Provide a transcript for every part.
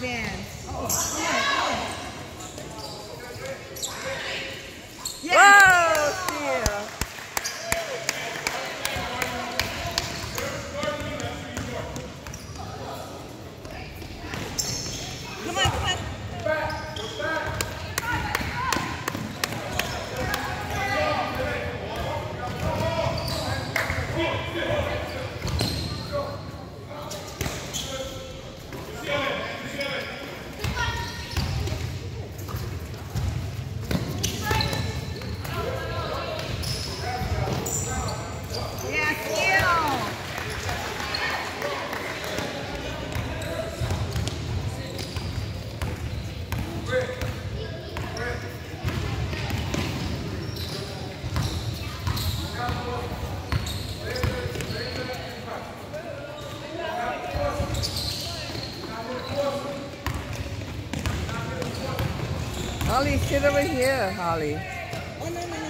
Ben. over here, Holly. Oh, no, no, no.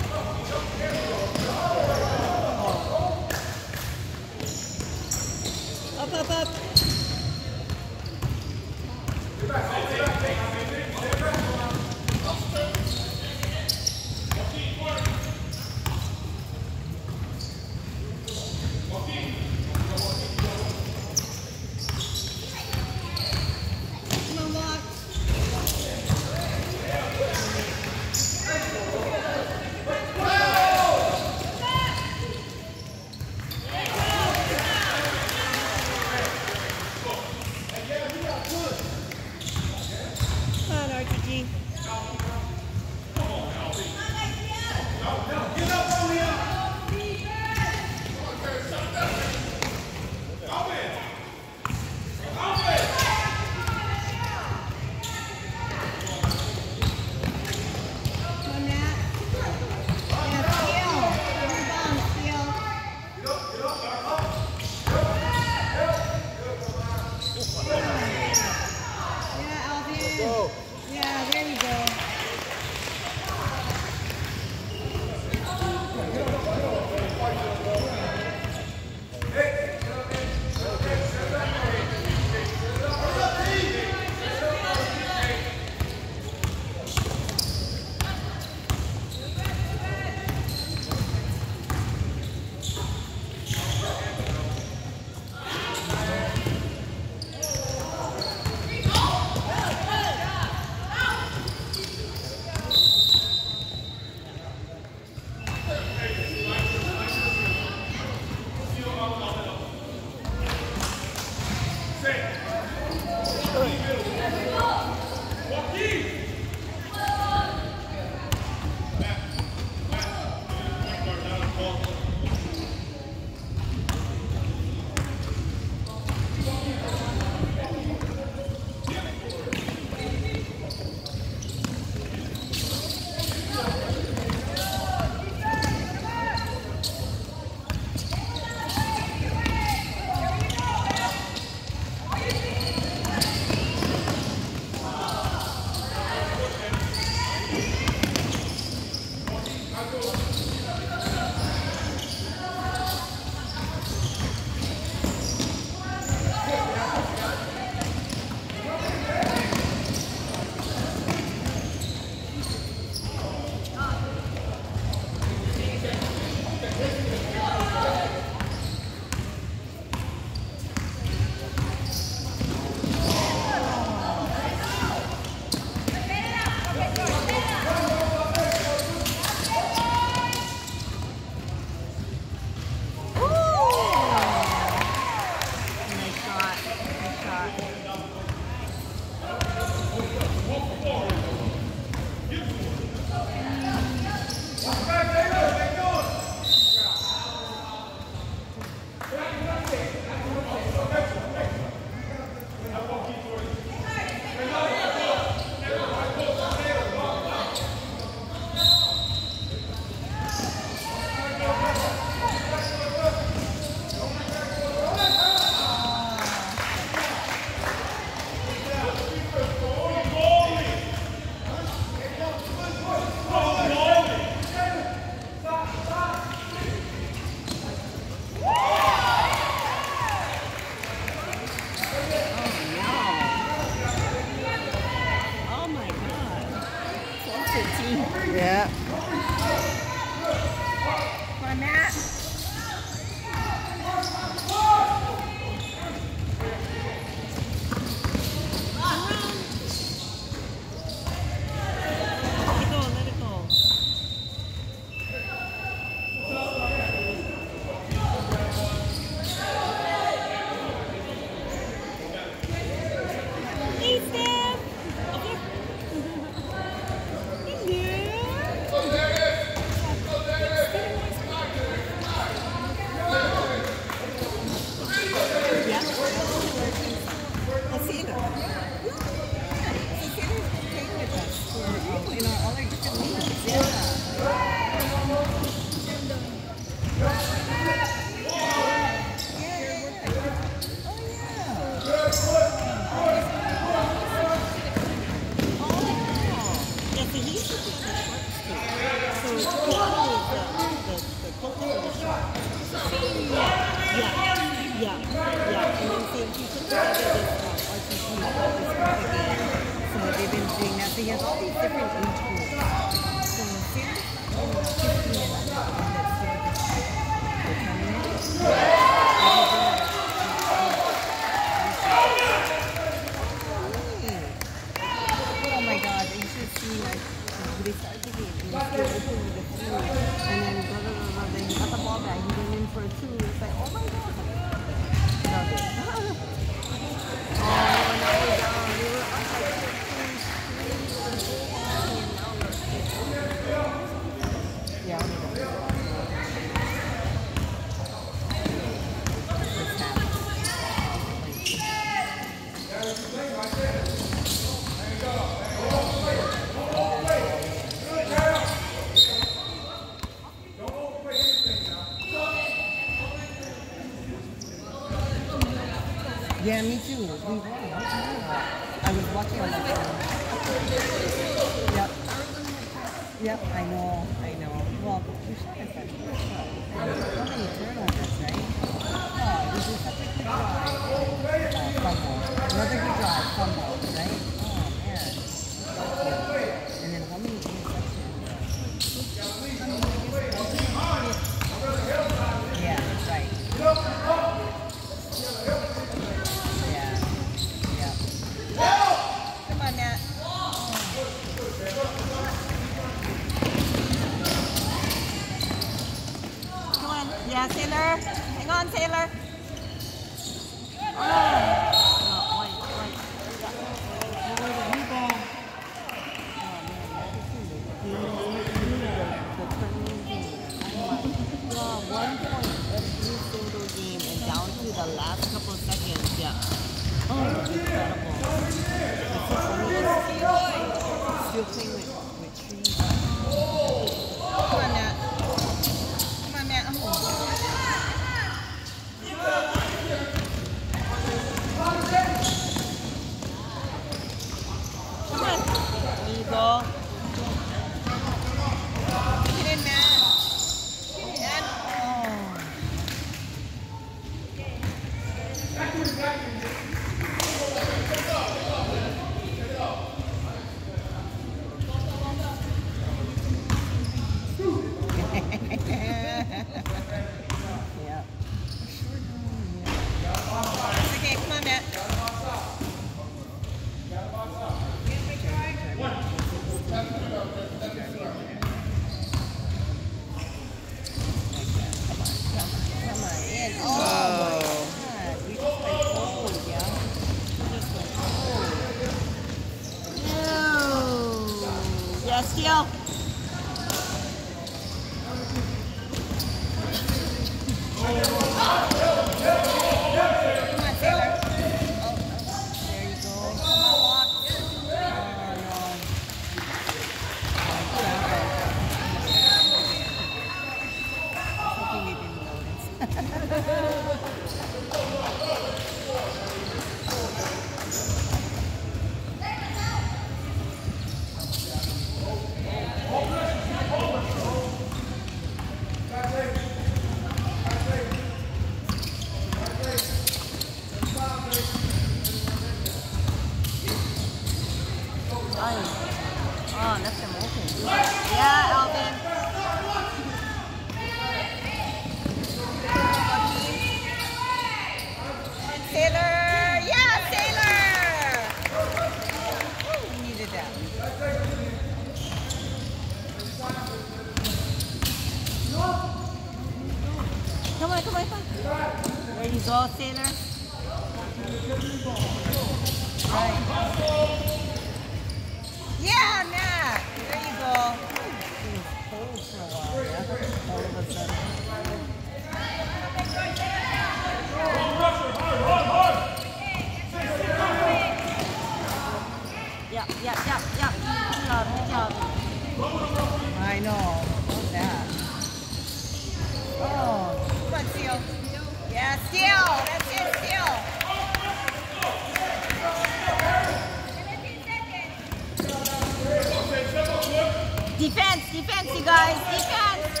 Defense, defense, you guys, defense.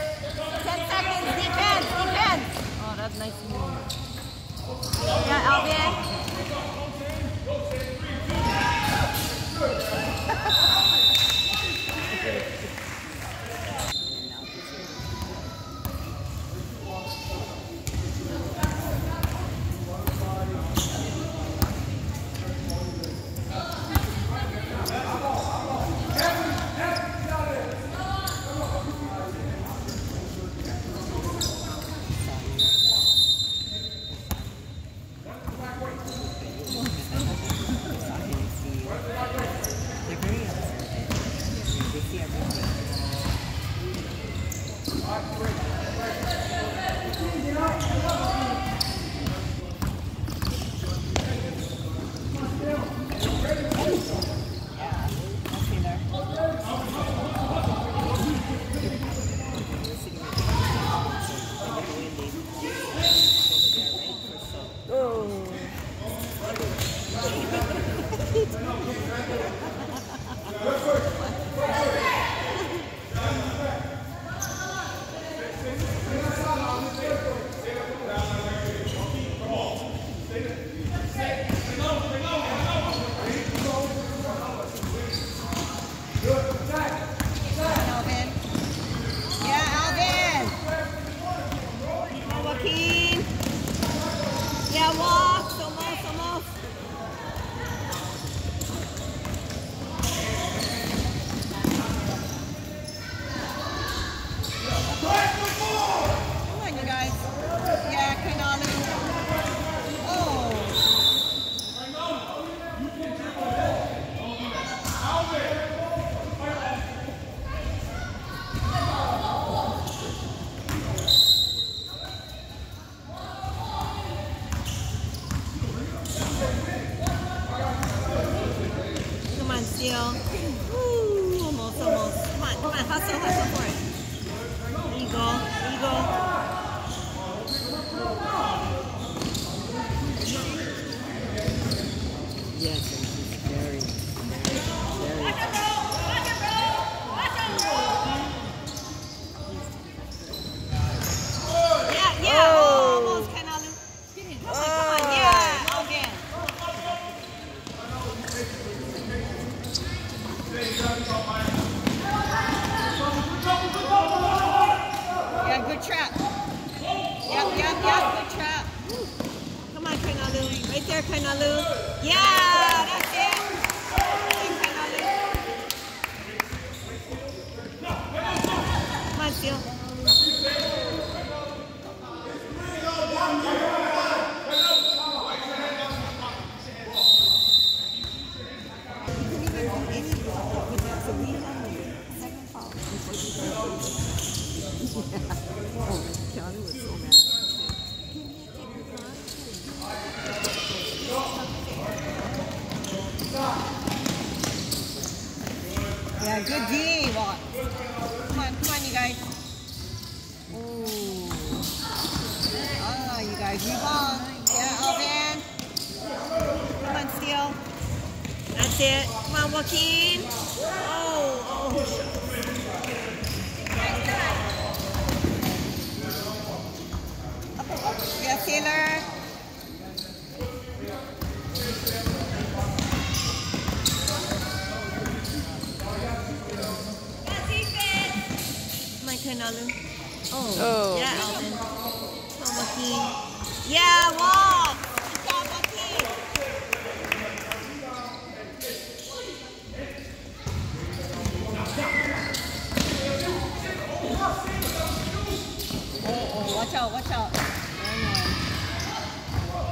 10 seconds, defense, defense. Oh, that's nice. Yeah, Albion. Keanu was so. Yeah, good D. Walk. Come on, come on, you guys. Ooh. Ah, you guys, you ball. Yeah, oh, up in. Come on, Steele. That's it. Come on, Wookie.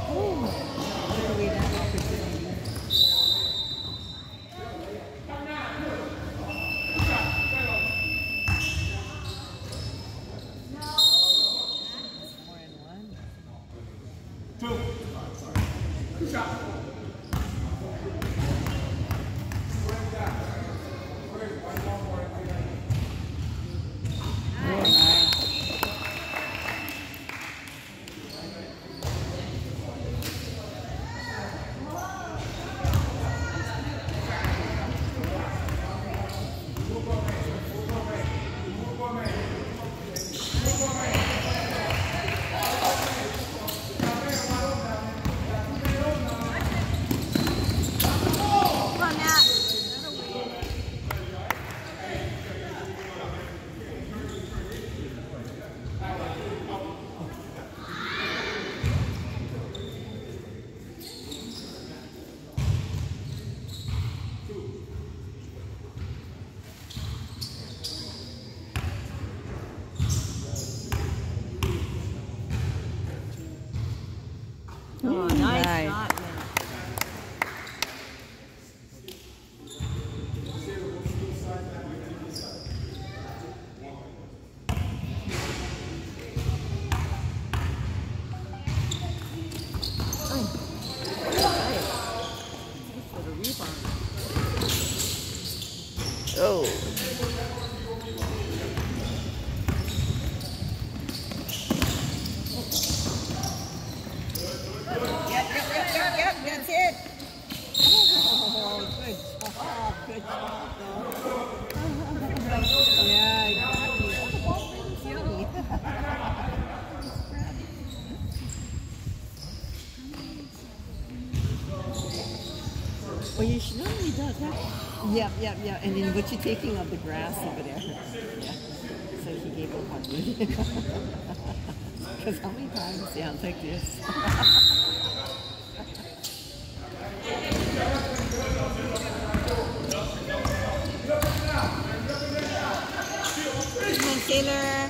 Hum. Yeah, yeah, yeah, And then what you taking of the grass over there? Yeah. So he gave a me. Because how many times? Yeah, it's like this. Come on, Taylor.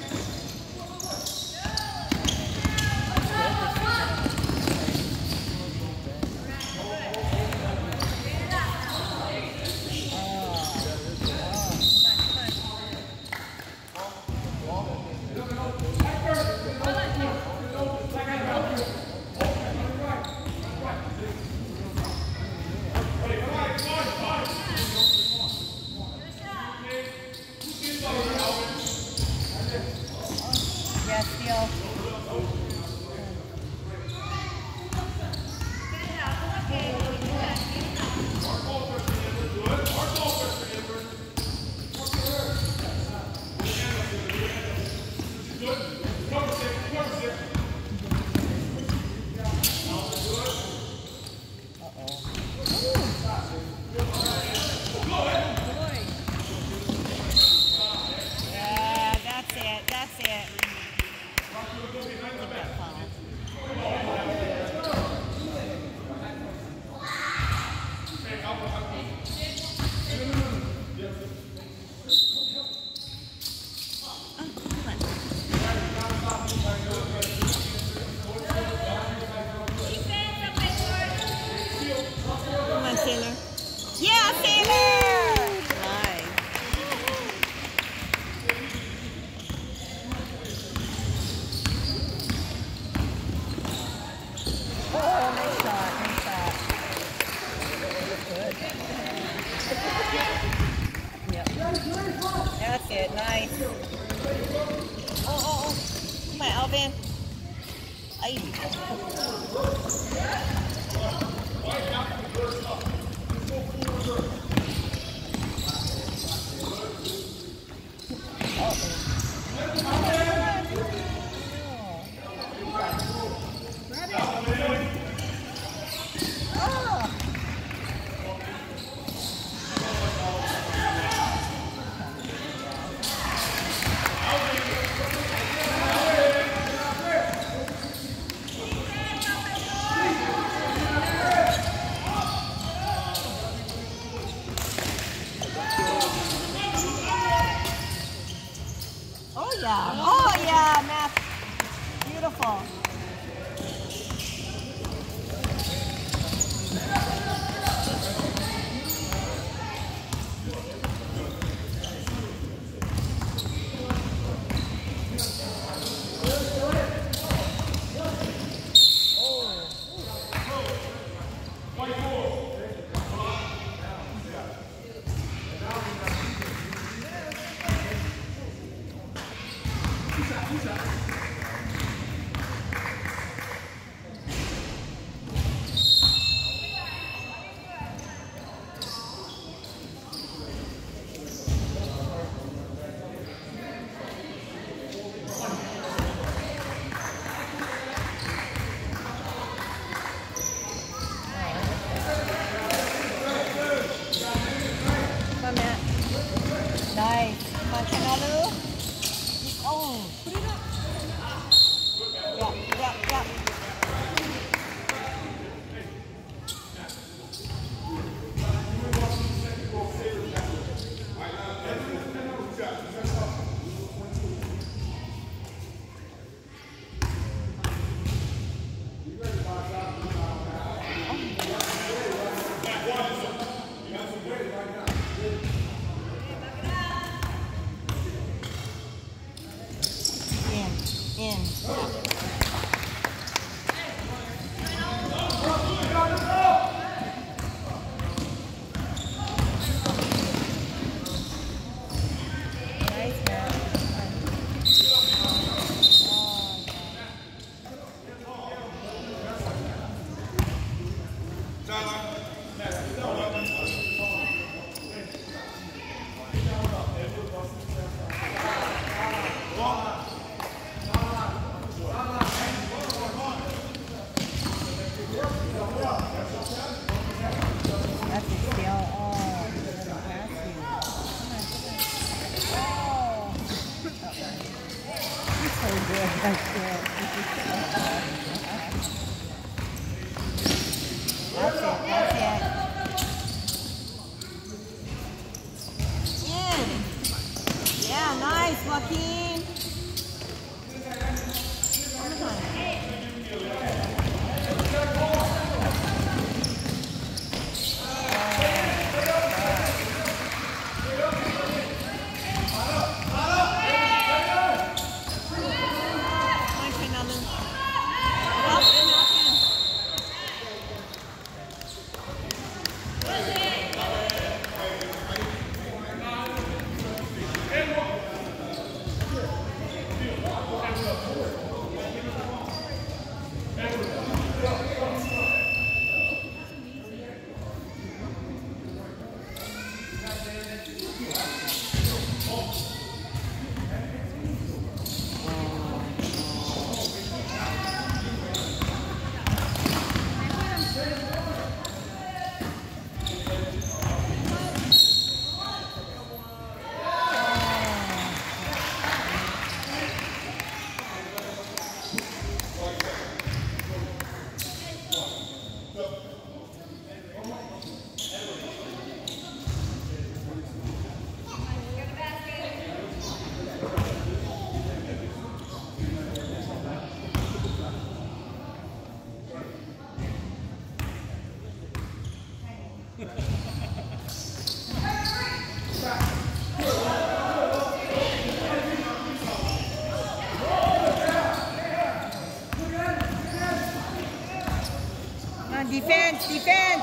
on, defense, defense.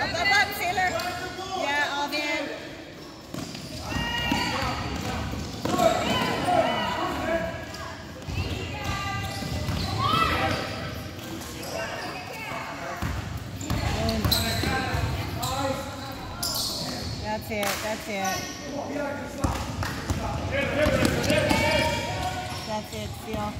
Up, up, up, Sailor. Yeah, all in. That's it, that's it. That's it, Seal.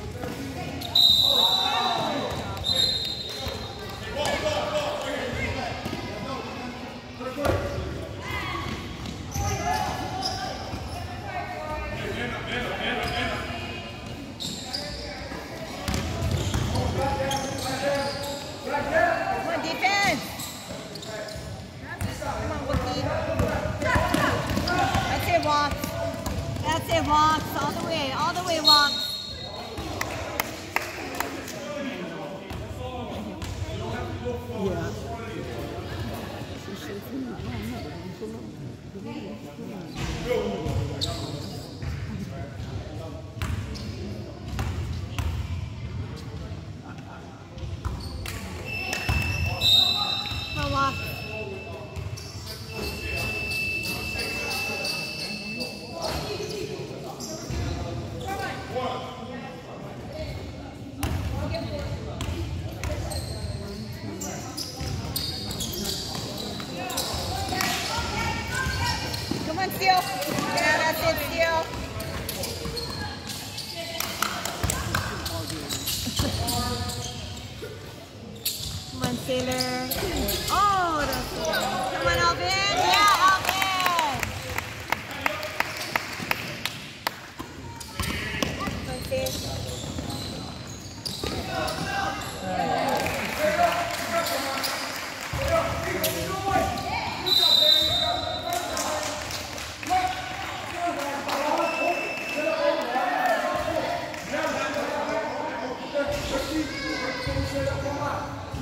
It, Walks. All the way. All the way, Walks.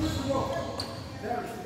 Good work. There.